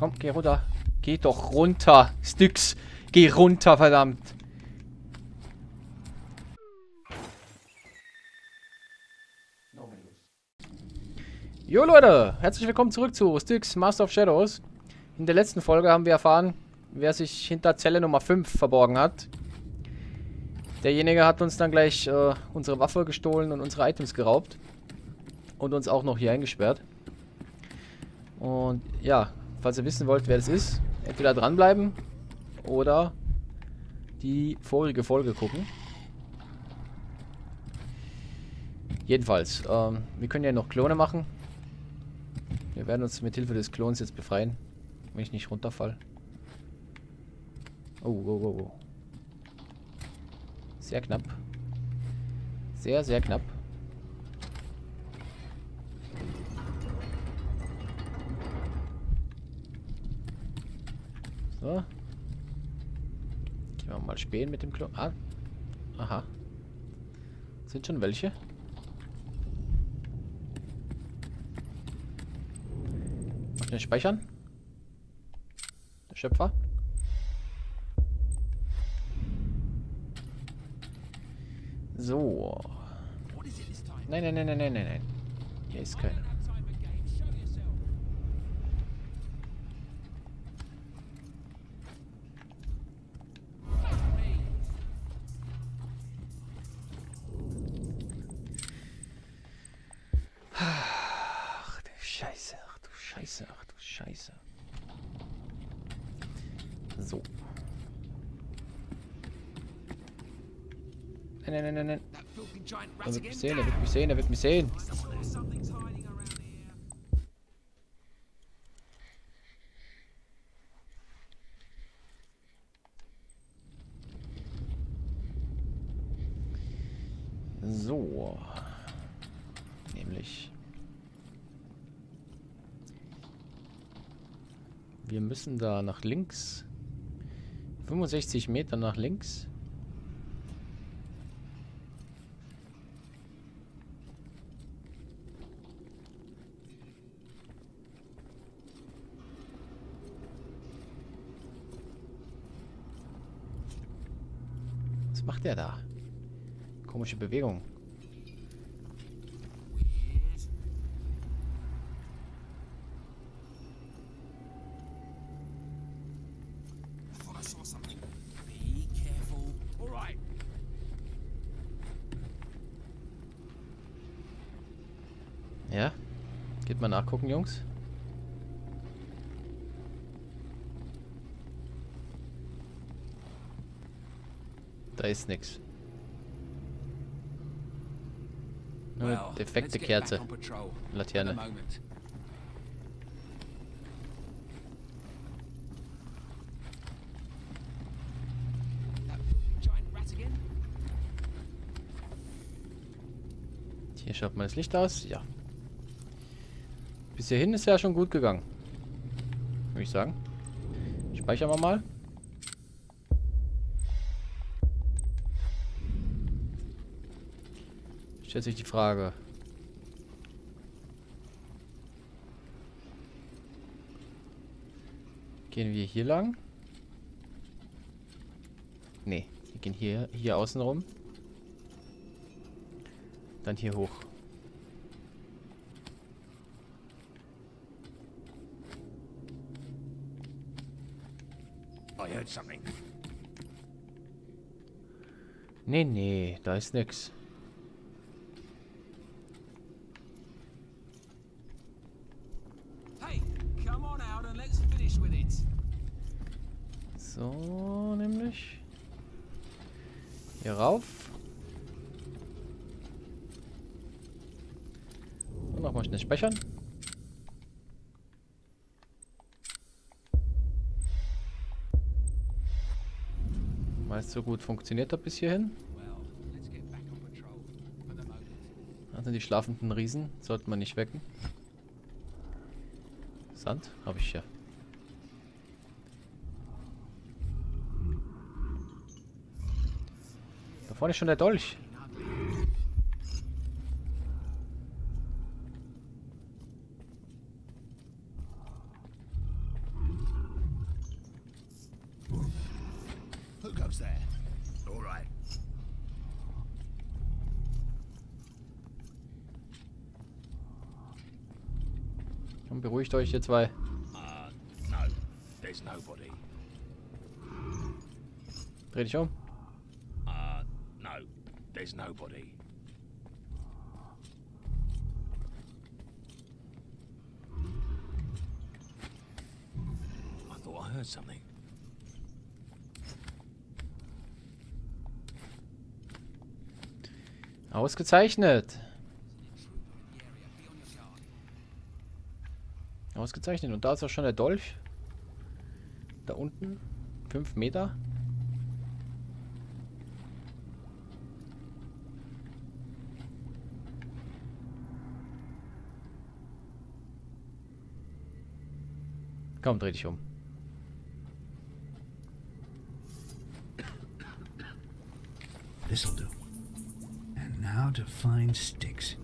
Komm, geh runter. Geh doch runter, Styx. Geh runter, verdammt. Jo Leute, herzlich willkommen zurück zu Styx Master of Shadows. In der letzten Folge haben wir erfahren, wer sich hinter Zelle Nummer 5 verborgen hat. Derjenige hat uns dann gleich äh, unsere Waffe gestohlen und unsere Items geraubt. Und uns auch noch hier eingesperrt. Und ja, falls ihr wissen wollt, wer das ist, entweder dranbleiben oder die vorige Folge gucken. Jedenfalls, ähm, wir können ja noch Klone machen. Wir werden uns mit Hilfe des Klons jetzt befreien, wenn ich nicht runterfall. Oh, oh, oh, oh. Sehr knapp. Sehr, sehr knapp. So. Gehen wir mal spähen mit dem Klon. Ah. Aha. Sind schon welche? Mal schnell speichern. Der Schöpfer. So. Nein, nein, nein, nein, nein, nein, nein. Hier ist keiner. Ach du Scheiße, ach du Scheiße, ach du Scheiße. So. Nein, nein, nein, nein. Er wird mich sehen, er wird mich sehen, er wird mich sehen. So. Nämlich. Wir müssen da nach links. 65 Meter nach links. Was macht der da? Komische Bewegung. Ja? Geht mal nachgucken, Jungs. Da ist nix. Nur eine defekte Kerze. Laterne. Hier schaut mal das Licht aus. Ja. Bis hierhin ist ja schon gut gegangen. Würde ich sagen. Speichern wir mal. Stellt sich die Frage. Gehen wir hier lang? Nee, wir gehen hier, hier außen rum. Dann hier hoch. I heard something. Nee, nee, da ist nix. Hier rauf. Und nochmal schnell speichern. Es so gut funktioniert hat bis hierhin. Also die schlafenden Riesen sollte man nicht wecken. Sand habe ich ja. vorne ist schon der Dolch. Komm, beruhigt euch, ihr zwei. Dreh dich um. There's nobody. I thought I heard something. Ausgezeichnet. Ausgezeichnet. Und da ist auch schon der Dolch. Da unten. Fünf Meter. Komm, dreh dich um. This'll do. And now to find Sticks.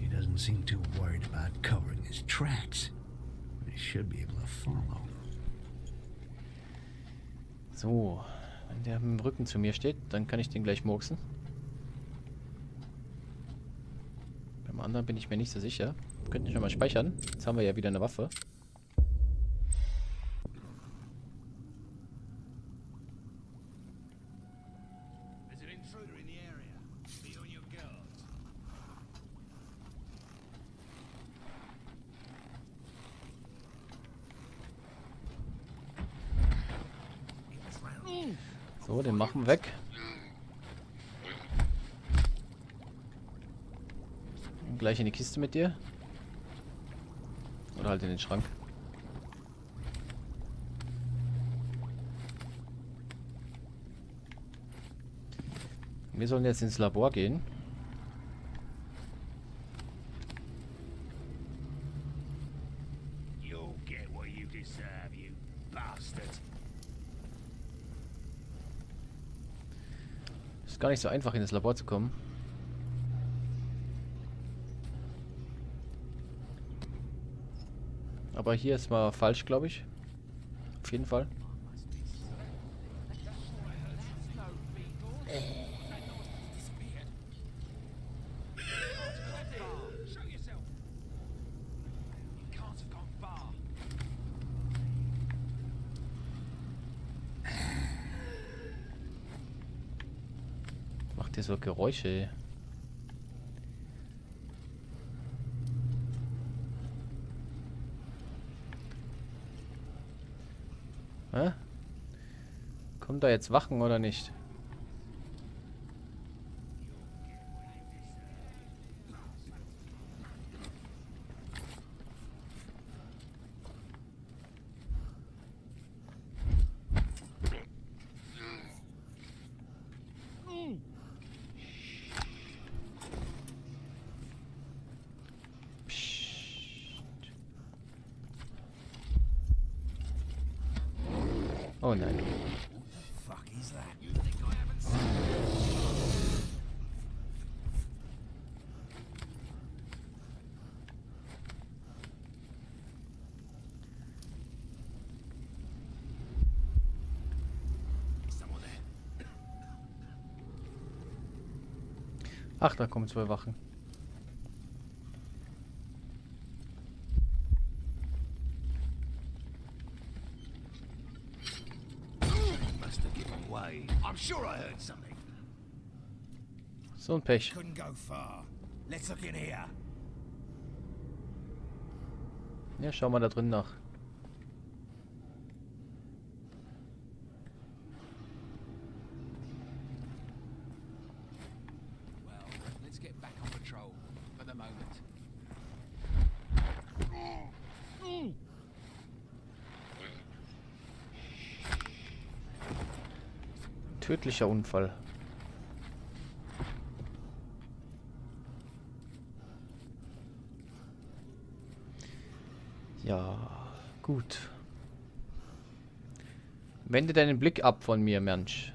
He doesn't seem too worried about covering his tracks. He should be able to follow. So. Wenn der mit dem Rücken zu mir steht, dann kann ich den gleich murksen. Beim anderen bin ich mir nicht so sicher. Könnten schon mal speichern. Jetzt haben wir ja wieder eine Waffe. So, den machen wir weg. Und gleich in die Kiste mit dir. Oder halt in den Schrank. Wir sollen jetzt ins Labor gehen. You'll get what you deserve, you bastard. Ist gar nicht so einfach, in das Labor zu kommen. Aber hier ist mal falsch, glaube ich. Auf jeden Fall. Show Macht ihr so Geräusche? Hä? Kommt da jetzt Wachen oder nicht? Oh nein. Fuck is that? You think I haven't seen Someone there. Ach, da kommen zwei Wachen. So ein Pech. Couldn't go far. Let's look in here. Ja, schau mal da drin nach. Well, let's Ja, gut. Wende deinen Blick ab von mir, Mensch.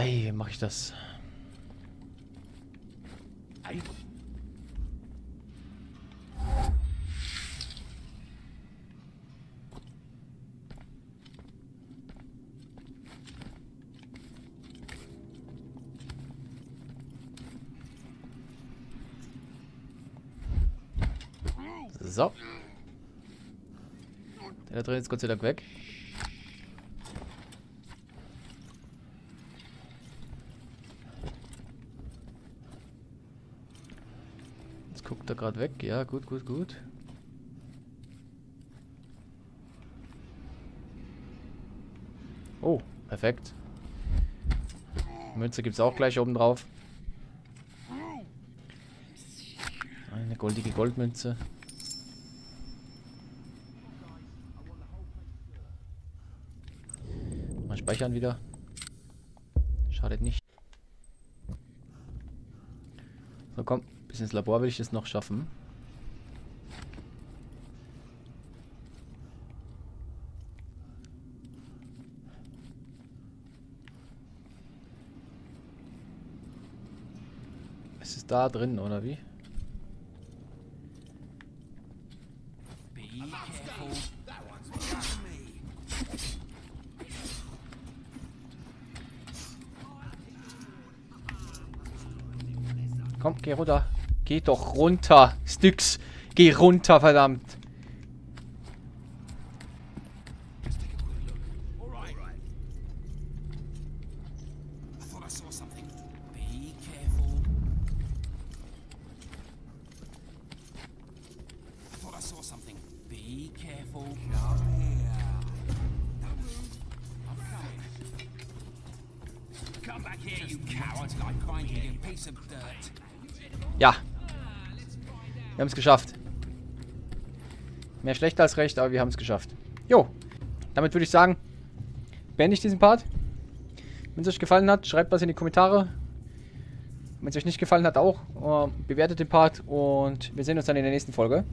Ei, wie mache ich das? So. Der da drin ist Gott sei Dank weg. Er gerade weg. Ja, gut, gut, gut. Oh, perfekt. Münze gibt es auch gleich oben drauf. Eine goldige Goldmünze. Mal speichern wieder. Schadet nicht. So, komm. Bis ins Labor will ich es noch schaffen. Es ist da drin, oder wie? Komm, geh runter. Geh doch runter. Styx. Geh runter, verdammt. Ja. Wir haben es geschafft. Mehr schlecht als recht, aber wir haben es geschafft. Jo. Damit würde ich sagen, beende ich diesen Part. Wenn es euch gefallen hat, schreibt was in die Kommentare. Wenn es euch nicht gefallen hat, auch. Äh, bewertet den Part und wir sehen uns dann in der nächsten Folge.